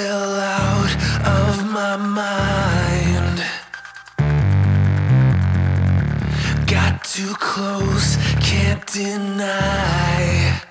still out of my mind. Got too close, can't deny.